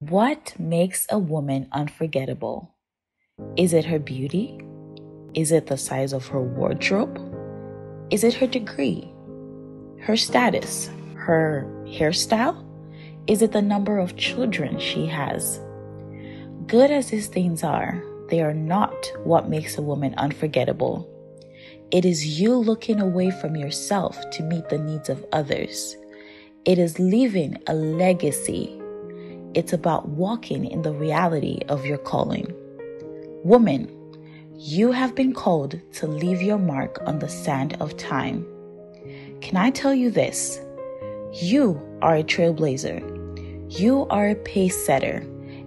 What makes a woman unforgettable? Is it her beauty? Is it the size of her wardrobe? Is it her degree? Her status? Her hairstyle? Is it the number of children she has? Good as these things are, they are not what makes a woman unforgettable. It is you looking away from yourself to meet the needs of others. It is leaving a legacy. It's about walking in the reality of your calling. Woman, you have been called to leave your mark on the sand of time. Can I tell you this? You are a trailblazer. You are a pace setter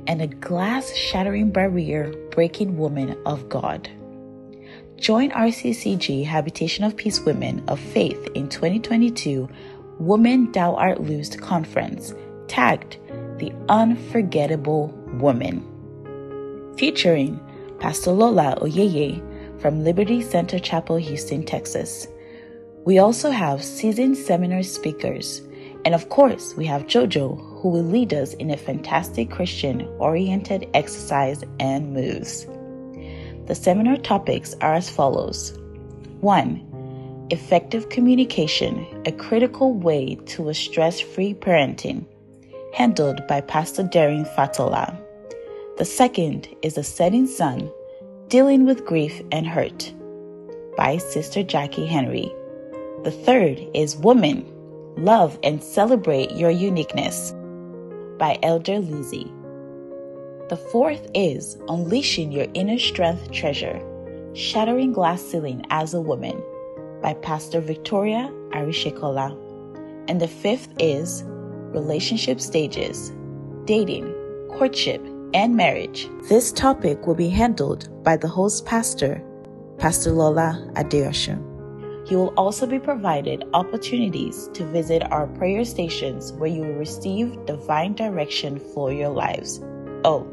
and a glass shattering barrier breaking woman of God. Join RCCG Habitation of Peace Women of Faith in 2022 Woman Thou Art Loosed conference tagged The Unforgettable Woman, featuring Pastor Lola Oyeye from Liberty Center Chapel, Houston, Texas. We also have seasoned seminar speakers, and of course, we have JoJo, who will lead us in a fantastic Christian oriented exercise and moves. The seminar topics are as follows 1. Effective communication, a critical way to a stress free parenting, handled by Pastor Daring Fatola. The second is The Setting Sun Dealing with Grief and Hurt by Sister Jackie Henry. The third is Woman Love and Celebrate Your Uniqueness by Elder Lizzie. The fourth is Unleashing Your Inner Strength Treasure Shattering Glass Ceiling as a Woman by Pastor Victoria Arishekola. And the fifth is Relationship Stages Dating, Courtship, and marriage. This topic will be handled by the host pastor, Pastor Lola Adeoshun. You will also be provided opportunities to visit our prayer stations where you will receive divine direction for your lives. Oh,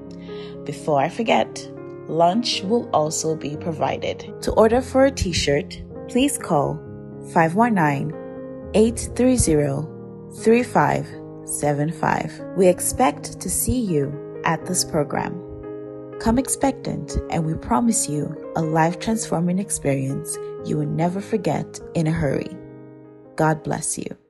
before I forget, lunch will also be provided. To order for a t shirt, please call 519 830 3575. We expect to see you at this program. Come expectant, and we promise you a life transforming experience you will never forget in a hurry. God bless you.